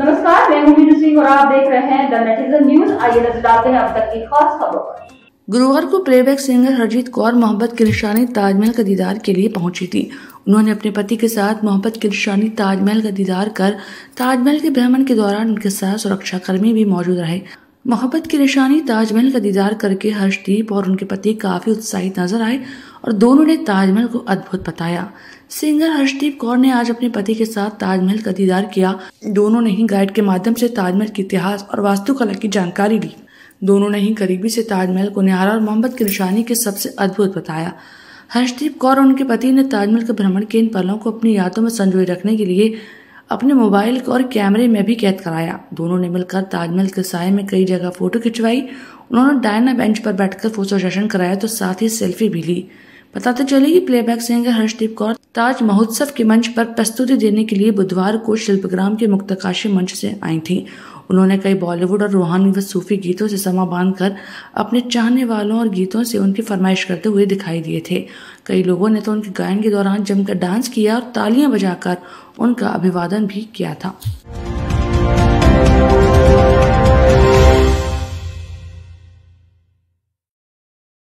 सिंह और आप देख रहे हैं द नेटिजन न्यूज़ आइए नज़र डालते हैं अब तक की खास खबरों पर। गुरुवार को प्लेबैक सिंगर हरजीत कौर, मोहब्बत की निशानी ताजमहल का दीदार के लिए पहुँची थी। उन्होंने अपने पति के साथ मोहब्बत की निशानी ताजमहल का दीदार कर, ताजमहल के भ्रमण के दौरान उनके साथ सुरक्षा कर्मी भी मौजूद रहे। मोहब्बत की निशानी ताजमहल का दीदार करके हर्षदीप और उनके पति काफ़ी उत्साहित नज़र आए। और दोनों ने ताजमहल को अद्भुत बताया। सिंगर हर्षदीप कौर ने आज अपने पति के साथ ताजमहल का दीदार किया। दोनों ने ही गाइड के माध्यम से ताजमहल के इतिहास और वास्तुकला की जानकारी ली। दोनों ने ही करीबी से ताजमहल को निहारा और मोहम्मद की निशानी के सबसे अद्भुत बताया। हर्षदीप कौर और उनके पति ने ताजमहल के भ्रमण के इन पलों को अपनी यादों में संजोए रखने के लिए अपने मोबाइल और कैमरे में भी कैद कराया। दोनों ने मिलकर ताजमहल के साय में कई जगह फ़ोटो खिंचवाई। उन्होंने डायना बेंच पर बैठकर फ़ोटो सेशन कराया तो साथ ही सेल्फी भी ली। बताते चले कि प्लेबैक सिंगर हर्षदीप कौर ताज महोत्सव के मंच पर प्रस्तुति देने के लिए बुधवार को शिल्पग्राम के मुक्तकाशी मंच से आई थी। उन्होंने कई बॉलीवुड और रूहानी व सूफी गीतों से समा बांधकर अपने चाहने वालों और गीतों से उनकी फरमाइश करते हुए दिखाई दिए थे। कई लोगों ने तो उनके गायन के दौरान जमकर डांस किया और तालियाँ बजाकर उनका अभिवादन भी किया था।